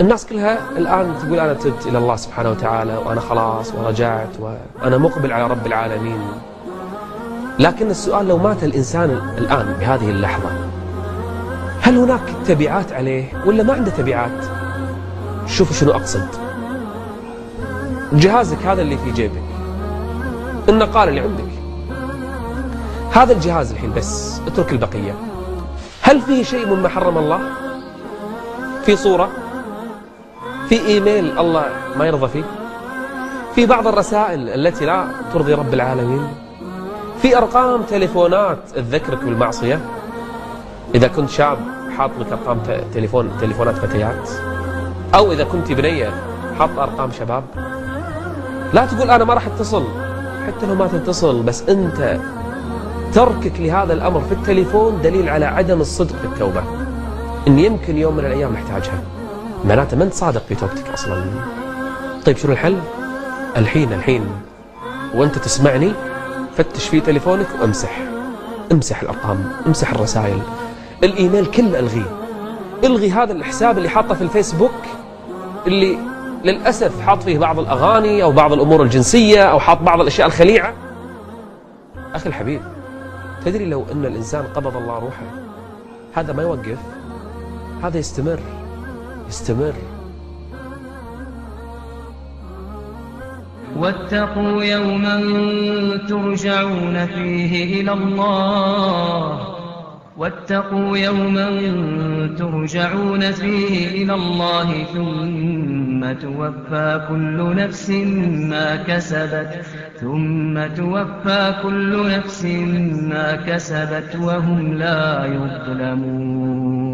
الناس كلها الآن تقول أنا تبت إلى الله سبحانه وتعالى وأنا خلاص ورجعت وأنا مقبل على رب العالمين. لكن السؤال لو مات الإنسان الآن بهذه اللحظة هل هناك تبعات عليه ولا ما عنده تبعات؟ شوفوا شنو أقصد. جهازك هذا اللي في جيبك. النقال اللي عندك. هذا الجهاز الحين بس اترك البقية. هل فيه شيء مما حرم الله؟ في صورة؟ في إيميل الله ما يرضى فيه. في بعض الرسائل التي لا ترضي رب العالمين. في أرقام تليفونات تذكرك بالمعصية. إذا كنت شاب حاط لك أرقام تليفون تليفونات فتيات. أو إذا كنت بنية حاط أرقام شباب. لا تقول أنا ما راح اتصل. حتى لو ما تتصل بس أنت تركك لهذا الأمر في التليفون دليل على عدم الصدق في التوبة. إن يمكن يوم من الأيام نحتاجها. معناته ما انت صادق في توبتك أصلا؟ طيب شنو الحل؟ الحين الحين وأنت تسمعني فتش في تليفونك وامسح. امسح الأرقام امسح الرسائل. الإيميل كله ألغيه ألغي هذا الحساب اللي حاطه في الفيسبوك اللي للأسف حاط فيه بعض الأغاني أو بعض الأمور الجنسية أو حاط بعض الأشياء الخليعة. أخي الحبيب تدري لو أن الإنسان قبض الله روحه هذا ما يوقف هذا يستمر. يستمر واتقوا يوما ترجعون فيه إلى الله. واتقوا يوما ترجعون فيه إلى الله ثم توفى كل نفس ما كسبت. ثم توفى كل نفس ما كسبت وهم لا يظلمون.